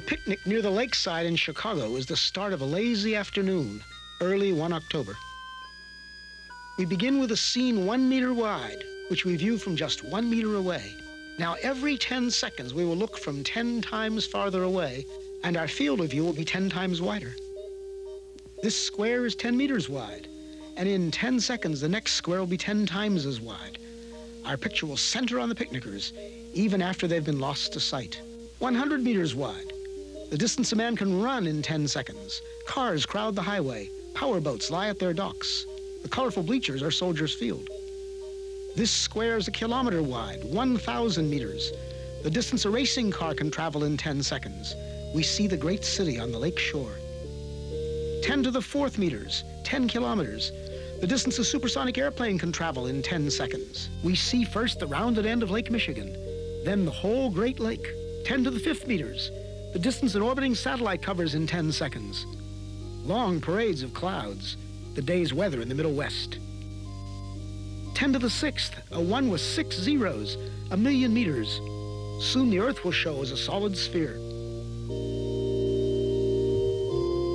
The picnic near the lakeside in Chicago is the start of a lazy afternoon, early one October. We begin with a scene one meter wide, which we view from just one meter away. Now, every 10 seconds, we will look from 10 times farther away, and our field of view will be 10 times wider. This square is 10 meters wide, and in 10 seconds, the next square will be 10 times as wide. Our picture will center on the picnickers, even after they've been lost to sight. 100 meters wide, the distance a man can run in 10 seconds. Cars crowd the highway. Power boats lie at their docks. The colorful bleachers are Soldiers Field. This square is a kilometer wide, 1,000 meters. The distance a racing car can travel in 10 seconds. We see the great city on the lake shore. 10 to the fourth meters, 10 kilometers. The distance a supersonic airplane can travel in 10 seconds. We see first the rounded end of Lake Michigan, then the whole Great Lake. 10 to the fifth meters, the distance an orbiting satellite covers in 10 seconds. Long parades of clouds, the day's weather in the Middle West. 10 to the sixth, a one with six zeros, a million meters. Soon the Earth will show as a solid sphere.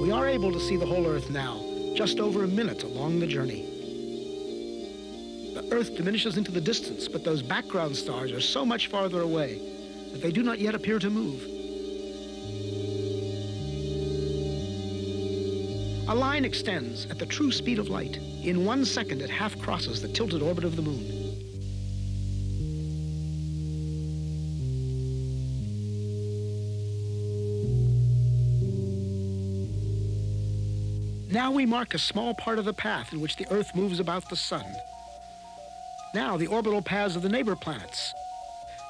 We are able to see the whole Earth now, just over a minute along the journey. The Earth diminishes into the distance, but those background stars are so much farther away that they do not yet appear to move. A line extends at the true speed of light. In one second, it half crosses the tilted orbit of the moon. Now we mark a small part of the path in which the Earth moves about the Sun. Now the orbital paths of the neighbor planets,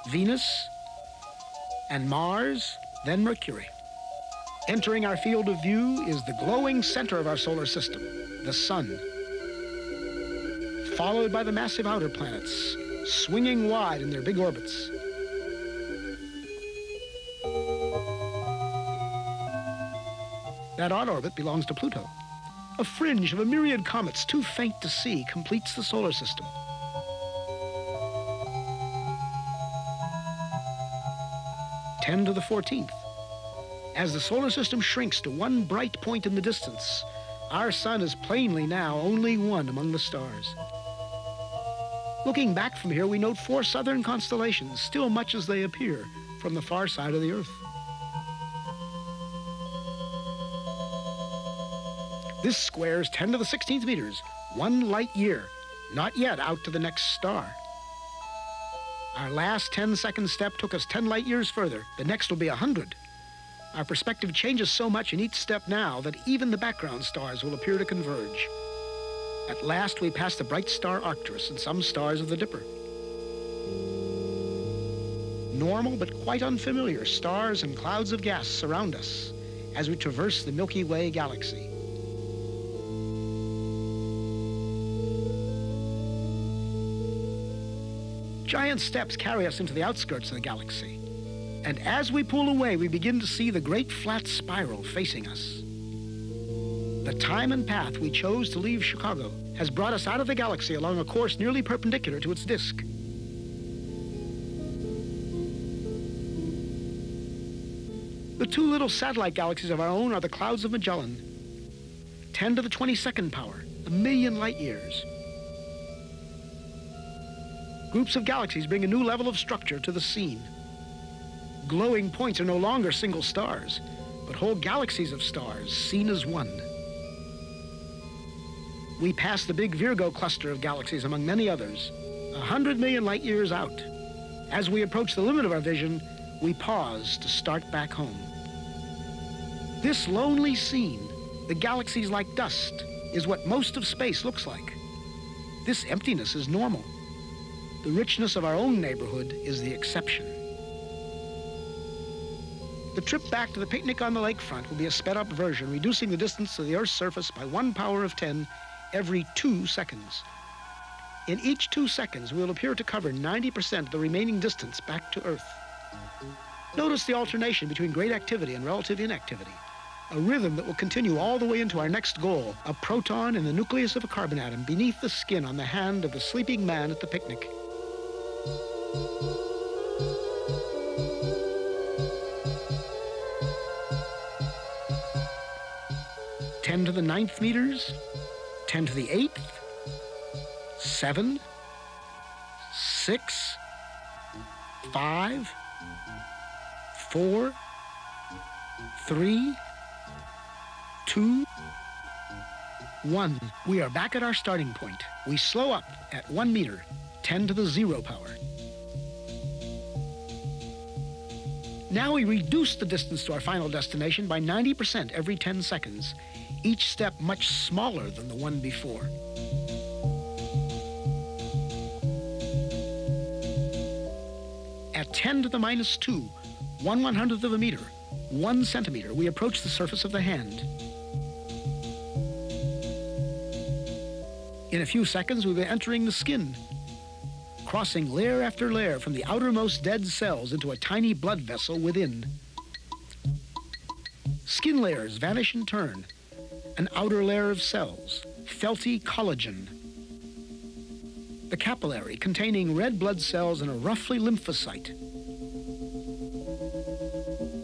Venus and Mars, then Mercury. Entering our field of view is the glowing center of our solar system, the Sun. Followed by the massive outer planets, swinging wide in their big orbits. That odd orbit belongs to Pluto. A fringe of a myriad comets too faint to see completes the solar system. Ten to the 14th. As the solar system shrinks to one bright point in the distance, our sun is plainly now only one among the stars. Looking back from here, we note four southern constellations, still much as they appear from the far side of the Earth. This square is 10 to the 16th meters, one light year, not yet out to the next star. Our last 10 second step took us 10 light years further. The next will be 100. Our perspective changes so much in each step now that even the background stars will appear to converge. At last, we pass the bright star Arcturus and some stars of the Dipper. Normal but quite unfamiliar stars and clouds of gas surround us as we traverse the Milky Way galaxy. Giant steps carry us into the outskirts of the galaxy. And as we pull away, we begin to see the great flat spiral facing us. The time and path we chose to leave Chicago has brought us out of the galaxy along a course nearly perpendicular to its disk. The two little satellite galaxies of our own are the clouds of Magellan. 10 to the 22nd power, a million light years. Groups of galaxies bring a new level of structure to the scene glowing points are no longer single stars, but whole galaxies of stars seen as one. We pass the big Virgo cluster of galaxies among many others, a hundred million light years out. As we approach the limit of our vision, we pause to start back home. This lonely scene, the galaxies like dust, is what most of space looks like. This emptiness is normal. The richness of our own neighborhood is the exception. The trip back to the picnic on the lakefront will be a sped-up version, reducing the distance to the Earth's surface by one power of 10 every two seconds. In each two seconds, we'll appear to cover 90% of the remaining distance back to Earth. Notice the alternation between great activity and relative inactivity, a rhythm that will continue all the way into our next goal, a proton in the nucleus of a carbon atom beneath the skin on the hand of the sleeping man at the picnic. Ten to the ninth meters, ten to the eighth, seven, six, five, four, three, two, one. We are back at our starting point. We slow up at one meter, 10 to the zero power. Now we reduce the distance to our final destination by 90% every 10 seconds, each step much smaller than the one before. At 10 to the minus 2, 1 one hundredth of a meter, 1 centimeter, we approach the surface of the hand. In a few seconds, we'll be entering the skin, crossing layer after layer from the outermost dead cells into a tiny blood vessel within. Skin layers vanish in turn. An outer layer of cells, felty collagen. The capillary containing red blood cells and a roughly lymphocyte.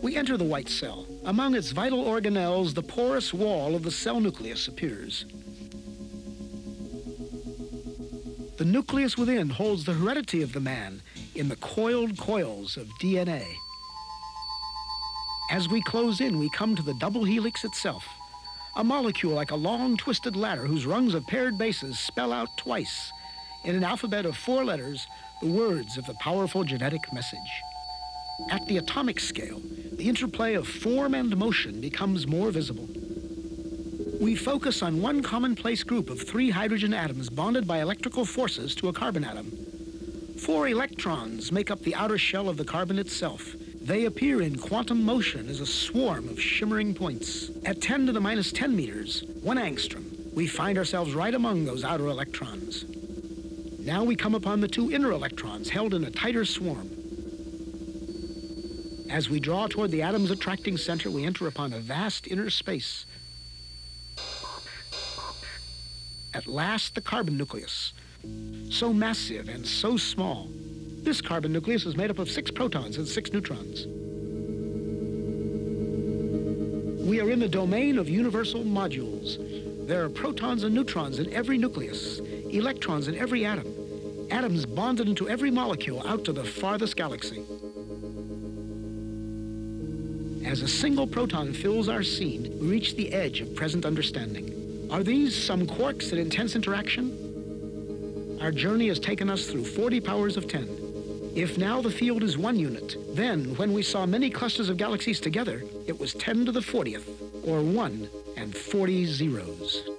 We enter the white cell. Among its vital organelles, the porous wall of the cell nucleus appears. The nucleus within holds the heredity of the man in the coiled coils of DNA. As we close in, we come to the double helix itself, a molecule like a long twisted ladder whose rungs of paired bases spell out twice, in an alphabet of four letters, the words of the powerful genetic message. At the atomic scale, the interplay of form and motion becomes more visible we focus on one commonplace group of three hydrogen atoms bonded by electrical forces to a carbon atom. Four electrons make up the outer shell of the carbon itself. They appear in quantum motion as a swarm of shimmering points. At 10 to the minus 10 meters, one angstrom, we find ourselves right among those outer electrons. Now we come upon the two inner electrons held in a tighter swarm. As we draw toward the atom's attracting center, we enter upon a vast inner space At last, the carbon nucleus. So massive and so small. This carbon nucleus is made up of six protons and six neutrons. We are in the domain of universal modules. There are protons and neutrons in every nucleus, electrons in every atom, atoms bonded into every molecule out to the farthest galaxy. As a single proton fills our scene, we reach the edge of present understanding. Are these some quarks at intense interaction? Our journey has taken us through 40 powers of 10. If now the field is one unit, then when we saw many clusters of galaxies together, it was 10 to the 40th, or 1 and 40 zeros.